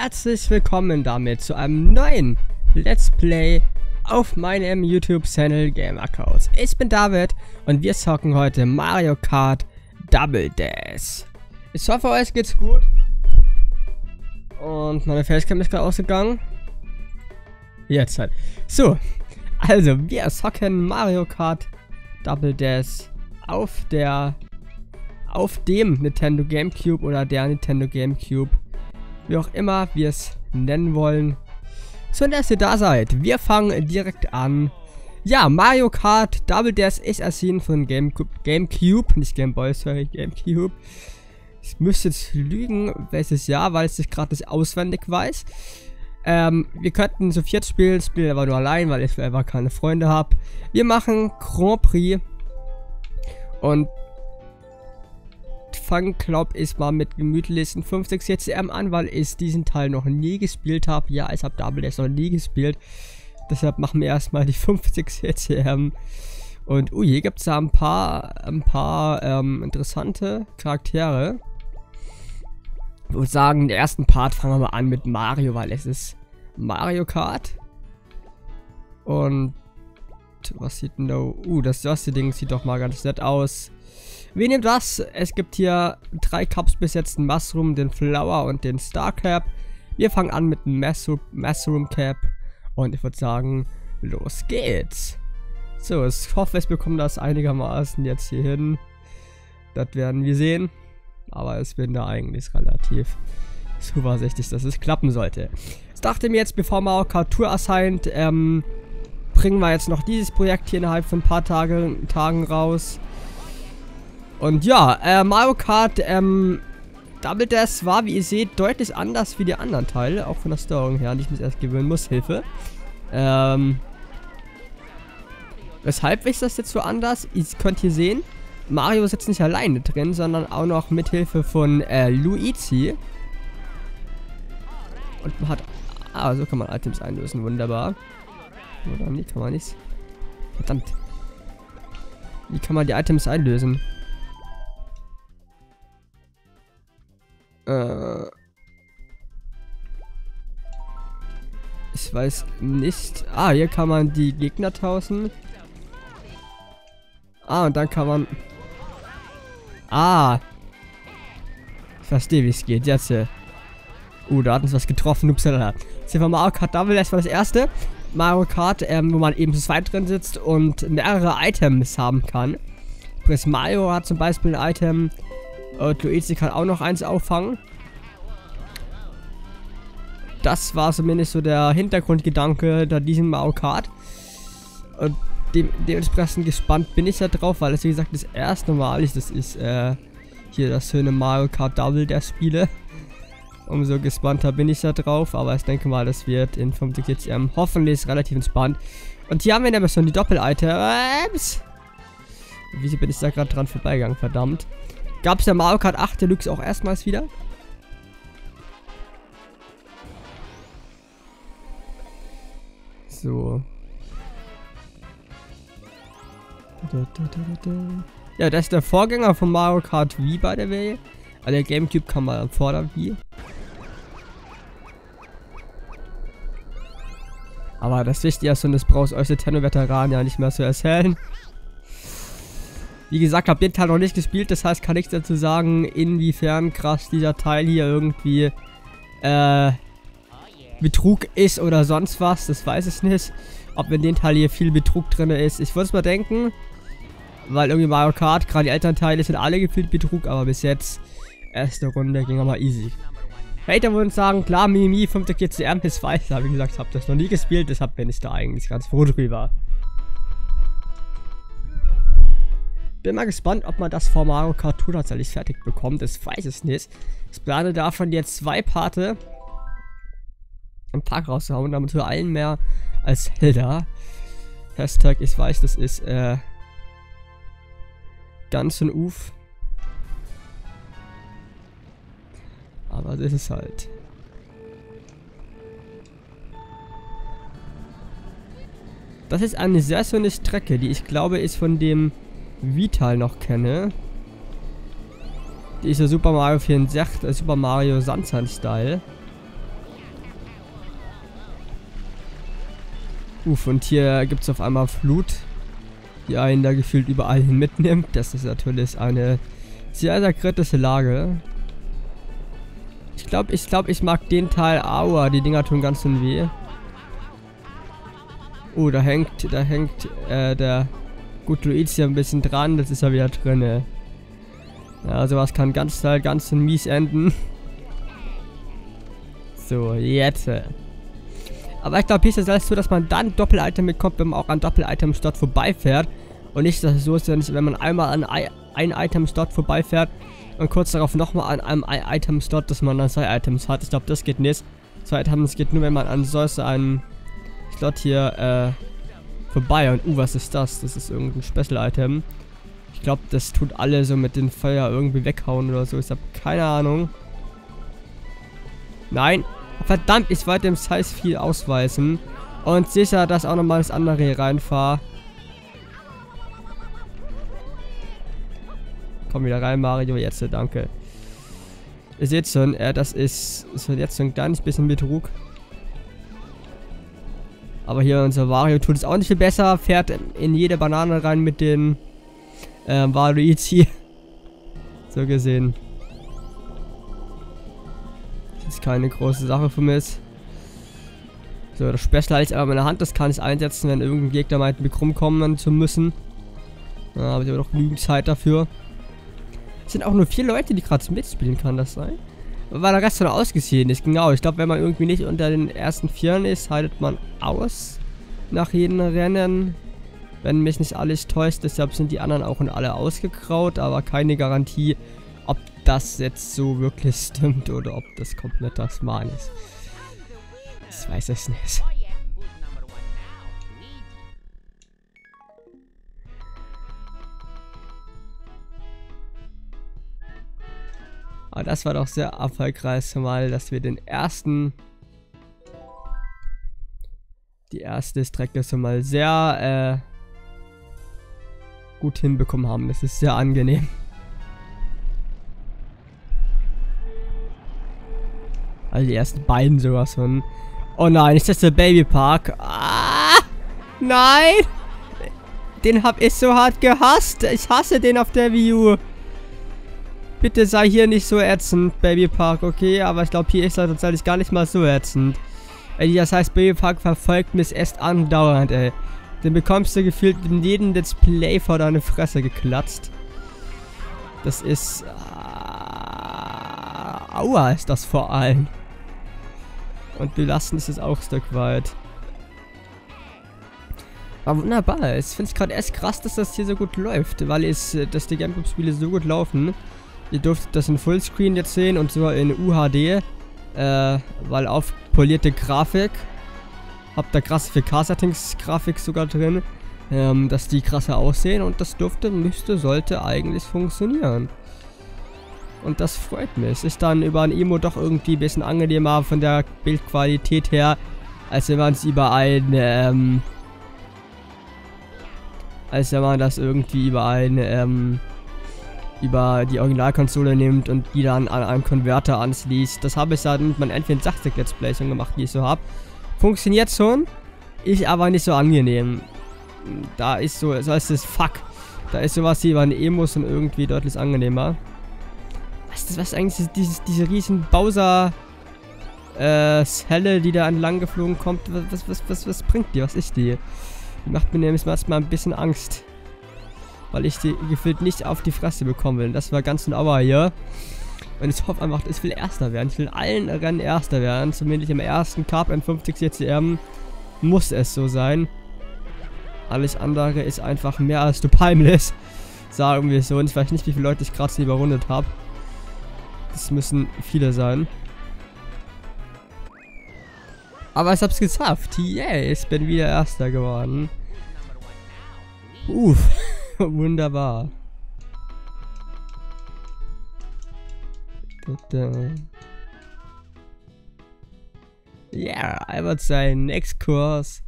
herzlich willkommen damit zu einem neuen Let's Play auf meinem YouTube-Channel Gamercodes. Ich bin David und wir zocken heute Mario Kart Double Dash. Ich hoffe, euch geht's gut. Und meine Facecam ist gerade ausgegangen. Jetzt halt. So, also wir zocken Mario Kart Double Dash auf der auf dem Nintendo GameCube oder der Nintendo GameCube wie auch immer wir es nennen wollen. Schön, dass ihr da seid. Wir fangen direkt an. Ja, Mario Kart Double Dash ist erschienen von Gamecube, Gamecube nicht Gameboy, sorry, Gamecube. Ich müsste jetzt lügen, welches Jahr, weil ich es gerade nicht auswendig weiß. Ähm, wir könnten zu viert spielen, spiele aber nur allein, weil ich einfach keine Freunde habe. Wir machen Grand Prix. Und fange, glaube ich, mal mit gemütlichen 50 CCM an, weil ich diesen Teil noch nie gespielt habe. Ja, ich habe Double Dash noch nie gespielt. Deshalb machen wir erstmal die 50 CCM. Und ui, hier gibt es da ein paar, ein paar ähm, interessante Charaktere. Ich würde sagen, den ersten Part fangen wir mal an mit Mario, weil es ist Mario Kart. Und was sieht denn da? Uh, das erste Ding sieht doch mal ganz nett aus. Wir nehmen das. Es gibt hier drei Cups bis jetzt, den Mushroom, den Flower und den Star Cap. Wir fangen an mit dem Mushroom Cap. Und ich würde sagen, los geht's. So, ich hoffe, ich bekomme das einigermaßen jetzt hier hin. Das werden wir sehen. Aber ich bin da eigentlich relativ zuversichtlich, dass es klappen sollte. Ich dachte mir jetzt, bevor Mario Kart Tour erscheint, ähm, bringen wir jetzt noch dieses Projekt hier innerhalb von ein paar Tage, Tagen raus. Und ja, äh, Mario Kart ähm, Double Dash war, wie ihr seht, deutlich anders wie die anderen Teile. Auch von der Steuerung her, an die ich mich erst gewöhnen muss. Hilfe. Ähm, weshalb ist das jetzt so anders? Ihr könnt hier sehen, Mario ist jetzt nicht alleine drin, sondern auch noch mit Hilfe von äh, Luigi. Und man hat... Ah, so kann man Items einlösen. Wunderbar. Oder nee, kann man nicht. Verdammt. Wie kann man die Items einlösen? Weiß nicht. Ah, hier kann man die Gegner tauschen. Ah, und dann kann man... Ah. Ich verstehe, wie es geht. Jetzt. Äh. Uh, da hat uns was getroffen. Upsala. Jetzt hier von Mario Kart Double. Das war das erste. Mario Kart, ähm, wo man eben zu zweit drin sitzt und mehrere Items haben kann. Mario hat zum Beispiel ein Item, und Luigi kann auch noch eins auffangen. Das war zumindest so der Hintergrundgedanke da diesem Mario Kart. Und de dementsprechend gespannt bin ich da drauf, weil es wie gesagt das erste Mal ist, das ist äh, hier das schöne Mario Kart Double der Spiele. Umso gespannter bin ich da drauf, aber ich denke mal, das wird in 50 GCM hoffentlich relativ entspannt. Und hier haben wir nämlich schon die Doppel-Items. Wieso bin ich da gerade dran vorbeigegangen, verdammt. Gab es der Mario Kart 8 Deluxe auch erstmals wieder? So. Ja, das ist der Vorgänger von Mario Kart Wii bei der Way. Also der Gamecube kann man vor der Wii. Aber das wisst ihr schon, das braucht euch Nintendo-Veteranen ja nicht mehr zu erzählen. Wie gesagt, habe den Teil noch nicht gespielt, das heißt, kann nichts dazu sagen, inwiefern krass dieser Teil hier irgendwie äh, Betrug ist oder sonst was. Das weiß ich nicht. Ob in dem Teil hier viel Betrug drin ist. Ich würde es mal denken, weil irgendwie Mario Kart, gerade die Elternteile sind alle gefühlt Betrug, aber bis jetzt erste Runde ging aber easy. Hater würden sagen, klar, Mimi, 5. GCM ist weiß, aber wie gesagt, habe das noch nie gespielt, deshalb bin ich da eigentlich ganz froh drüber. Bin mal gespannt, ob man das vor Mario Kart Tour tatsächlich fertig bekommt. Ich weiß es nicht. Ich plane davon jetzt zwei Parte am Tag rauszuhauen, damit für allen mehr als Helda. Hashtag, ich weiß, das ist, äh, ganz ein Uf. Aber das ist halt. Das ist eine sehr schöne Strecke, die ich glaube ist von dem Vital noch kenne. Die ist ja Super Mario 64, äh, Super Mario Sunshine Style. Uff, und hier gibt es auf einmal Flut, die einen da gefühlt überall hin mitnimmt. Das ist natürlich eine sehr, sehr kritische Lage. Ich glaube, ich glaube, ich mag den Teil. Aua, die Dinger tun ganz schön weh. Oh, da hängt, da hängt äh, der Gut Luigi hier ein bisschen dran. Das ist ja wieder drin. Ja, sowas kann ganz, ganz mies enden. So, jetzt. Aber ich glaube, hier ist es alles so, dass man dann Doppel-Item bekommt, wenn man auch an Doppel-Items dort vorbeifährt. Und nicht, dass es so ist, wenn man einmal an ein Item dort vorbeifährt und kurz darauf nochmal an einem Item dort, dass man dann zwei Items hat. Ich glaube, das geht nicht. Zwei Items geht nur, wenn man an solch einem Slot hier äh, vorbei. Und uh, was ist das? Das ist irgendein Special-Item. Ich glaube, das tut alle so mit den Feuer irgendwie weghauen oder so. Ich habe keine Ahnung. Nein. Verdammt, ich wollte dem Size viel ausweisen. Und sicher, dass auch nochmal das andere hier reinfahre. Komm wieder rein, Mario. Jetzt, danke. Ihr seht schon, äh, das ist, ist jetzt so ein kleines bisschen Betrug. Aber hier unser Mario tut es auch nicht viel besser. Fährt in jede Banane rein mit den ähm, Waluigi. so gesehen. Ist keine große Sache für mich. So, das Special habe ich aber in meiner Hand. Das kann ich einsetzen, wenn irgendein Gegner meint, mich rumkommen zu müssen. Da habe ich aber noch genügend Zeit dafür. Es sind auch nur vier Leute, die gerade mitspielen, kann das sein? Weil der Rest schon ausgesehen ist, genau. Ich glaube, wenn man irgendwie nicht unter den ersten Vieren ist, haltet man aus nach jedem Rennen. Wenn mich nicht alles täuscht, deshalb sind die anderen auch in alle ausgekraut, aber keine Garantie, das jetzt so wirklich stimmt oder ob das komplett das Mal ist. Ich weiß es nicht. Aber das war doch sehr erfolgreich Mal, dass wir den ersten die erste Strecke schon mal sehr äh, gut hinbekommen haben. Das ist sehr angenehm. Also die ersten beiden sogar schon. Oh nein, ist das der Babypark? Ah, nein! Den hab ich so hart gehasst. Ich hasse den auf der Wii U. Bitte sei hier nicht so ätzend, Babypark, okay? Aber ich glaube, hier ist er tatsächlich gar nicht mal so ätzend. Ey, das heißt, Babypark verfolgt mich erst andauernd, ey. Den bekommst du gefühlt in jedem Let's Play vor deine Fresse geklatzt. Das ist... Äh, aua ist das vor allem. Und belastend ist es auch ein Stück weit. Aber wunderbar. Ich finde es gerade erst krass, dass das hier so gut läuft. Weil es, äh, dass die Gamecube-Spiele so gut laufen. Ihr dürft das in Fullscreen jetzt sehen und zwar in UHD. Äh, weil aufpolierte Grafik. Habt da krasse 4K-Settings-Grafik sogar drin. Ähm, dass die krasser aussehen und das dürfte, müsste, sollte eigentlich funktionieren. Und das freut mich. Ist dann über ein Emo doch irgendwie ein bisschen angenehmer von der Bildqualität her, als wenn man es über ein, ähm, als wenn man das irgendwie über ein, ähm, über die Originalkonsole nimmt und die dann an einem Konverter anschließt. Das habe ich seit meinem N64 Let's Play schon gemacht, die ich so habe. Funktioniert schon, ist aber nicht so angenehm. Da ist so, so ist das Fuck. Da ist sowas wie bei den Emos und irgendwie deutlich angenehmer. Was ist was eigentlich dieses, diese riesen Bowser äh, Zelle, die da entlang geflogen kommt? Was, was, was, was bringt die? Was ist die? Die macht mir nämlich erstmal ein bisschen Angst weil ich die gefühlt nicht auf die Fresse bekommen will. Das war ganz ein Auer hier. Und ich hoffe einfach, ich will Erster werden. Ich will allen Rennen Erster werden. Zumindest im ersten Cup M50 CCM muss es so sein. Alles andere ist einfach mehr als du peinlich. Sagen wir so. Und ich weiß nicht, wie viele Leute ich gerade überrundet habe. Das müssen viele sein. Aber ich hab's geschafft. Yay, ich bin wieder Erster geworden. Uff. Wunderbar. Yeah, I would say next course.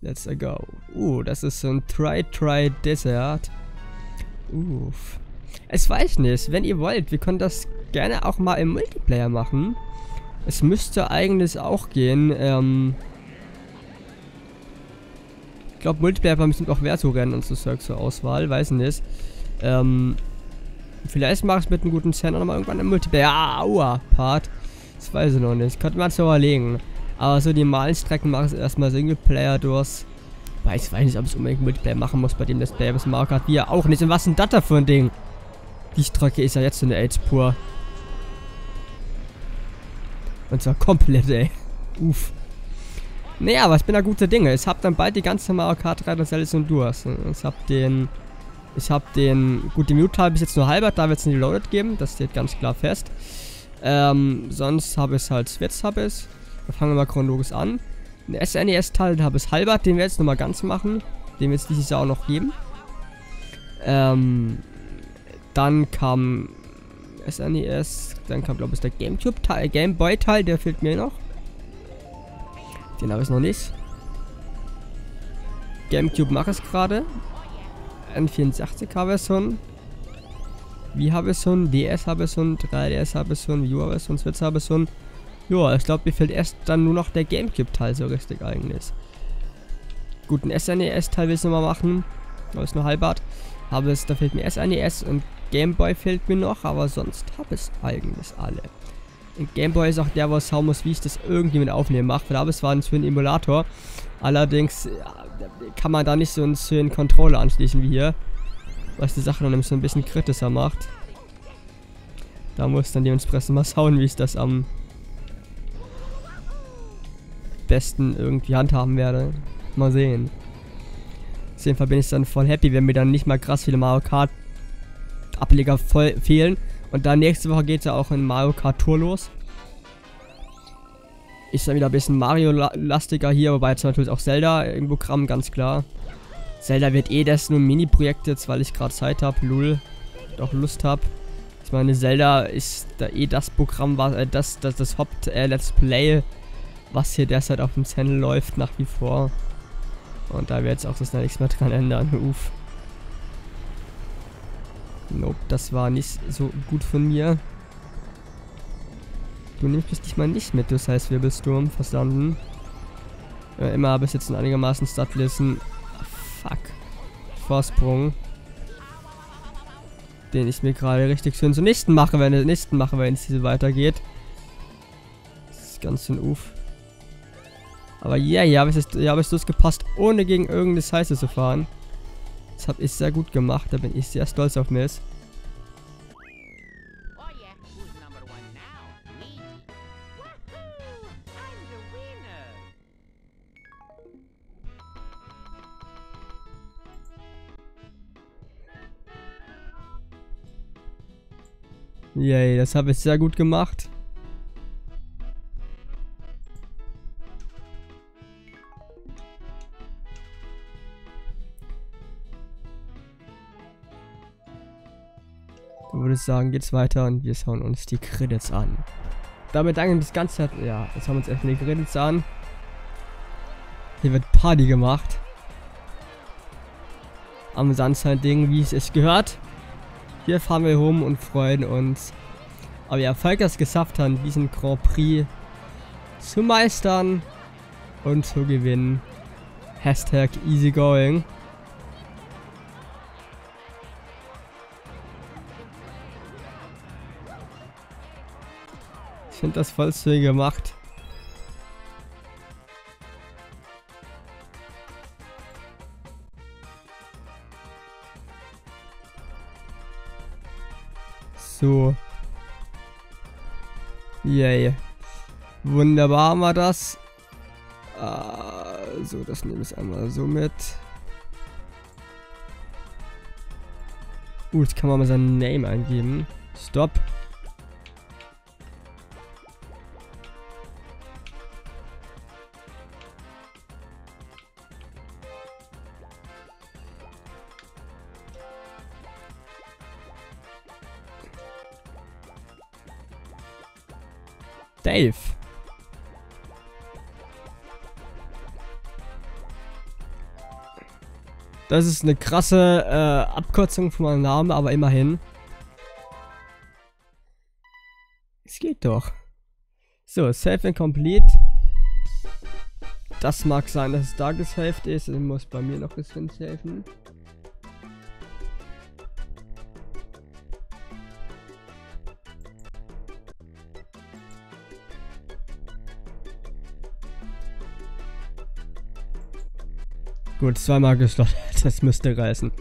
Let's go. Uh, das ist so ein Try-Try Desert. Uff. Es weiß nicht, wenn ihr wollt, wir können das gerne auch mal im Multiplayer machen. Es müsste eigentlich auch gehen, ähm... Ich glaube, Multiplayer haben bestimmt auch Verso-Rennen und so Zeug zur Auswahl, weiß nicht. Ähm, vielleicht mache ich es mit einem guten Center nochmal irgendwann im Multiplayer-Aua-Part. Das weiß ich noch nicht. Könnte man es überlegen. Aber so die normalen Strecken mache ich erstmal Singleplayer durch. Weiß, weiß nicht, ob ich unbedingt Multiplayer machen muss, bei dem das Baby Mark hat. Wir auch nicht. Und was ist denn das da für ein Ding? Die Strecke ist ja jetzt eine AIDS pur. Und zwar komplett, ey. Uff. Naja, aber ich bin da gute Dinge. Ich hab dann bald die ganze Mario Kart 3 Cells und durch. Ich hab den... Ich hab den... Gut, die Mute habe ich jetzt nur halber, da wird es ein Reloaded geben. Das steht ganz klar fest. Ähm, sonst habe ich es halt... Jetzt habe ich Da fangen wir mal chronologisch an. Den SNES-Teil habe ich halber, den ich jetzt nochmal ganz machen. Den wird es dieses Jahr auch noch geben. Ähm, dann kam SNES, dann kam glaube ich der Gamecube-Teil, Gameboy-Teil, der fehlt mir noch. Den habe ich noch nicht. Gamecube mache ich gerade. N64 habe ich schon. Wie habe ich schon? DS habe ich schon. 3DS habe ich schon. Wii habe ich schon. Switch habe ich schon. Ja, ich glaube, mir fehlt erst dann nur noch der Gamecube-Teil so richtig eigentlich. Gut, ein SNES-Teil will ich nochmal machen. Aber ist nur halbart. Habe es, da fehlt mir SNES und Gameboy fehlt mir noch, aber sonst habe ich eigentlich alle. Gameboy ist auch der, was schauen muss, wie ich das irgendwie mit aufnehmen mache. Aber es war ein schöner Emulator. Allerdings ja, kann man da nicht so einen schönen Controller anschließen wie hier. Was die Sache dann nämlich so ein bisschen kritischer macht. Da muss dann dementsprechend mal schauen, wie ich das am besten irgendwie handhaben werde. Mal sehen. Auf jeden Fall bin ich dann voll happy, wenn mir dann nicht mal krass viele Mario Kart Ableger voll fehlen. Und dann nächste Woche geht es ja auch in Mario Kart Tour los. Ist dann wieder ein bisschen Mario-lastiger hier, wobei jetzt natürlich auch Zelda im Programm, ganz klar. Zelda wird eh das nur Mini-Projekt jetzt, weil ich gerade Zeit habe, lul, doch Lust habe. Ich meine, Zelda ist da eh das Programm, was, äh, das, das, das Haupt-Let's äh, Play, was hier derzeit auf dem Channel läuft, nach wie vor. Und da wird jetzt auch das nichts mehr dran ändern, uff. Nope, das war nicht so gut von mir. Du nimmst dich mal nicht mit, das heißt Wirbelsturm, verstanden. Äh, immer habe ich jetzt einen einigermaßen Statlisten. Fuck. Vorsprung. Den ich mir gerade richtig schön zum nächsten mache, wenn nächsten mache, wenn es hier weitergeht. Das ist ganz schön uff. Aber yeah, hier habe ich es hab durchgepasst, ohne gegen irgendeine Scheiße zu fahren. Das habe ich sehr gut gemacht. Da bin ich sehr stolz auf mich. Yay, das habe ich sehr gut gemacht. Würde ich sagen, geht's weiter und wir schauen uns die Credits an. Damit danke ich das ganze Ja, jetzt haben wir uns erstmal die Credits an. Hier wird Party gemacht. Am Sandstein-Ding, wie es ist gehört. Hier fahren wir rum und freuen uns. Aber wie Erfolg es geschafft haben, diesen Grand Prix zu meistern und zu gewinnen. Hashtag easygoing. Ich finde das voll schön gemacht. So. Yay. Wunderbar haben wir das. Also, das nehme ich einmal so mit. Uh, jetzt kann man mal seinen Name eingeben. Stopp. Das ist eine krasse äh, Abkürzung von meinem Namen, aber immerhin. Es geht doch. So, Safe and Complete. Das mag sein, dass es da gesaved ist. Es muss bei mir noch ein bisschen safen. Gut, zweimal geschlossen. Das müsste reißen.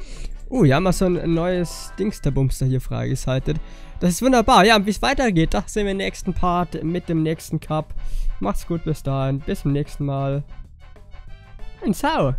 Uh, hier haben wir so ein neues Dingsterbumster hier freigeschaltet. Das ist wunderbar. Ja, wie es weitergeht, das sehen wir im nächsten Part mit dem nächsten Cup. Macht's gut bis dahin. Bis zum nächsten Mal. Und ciao.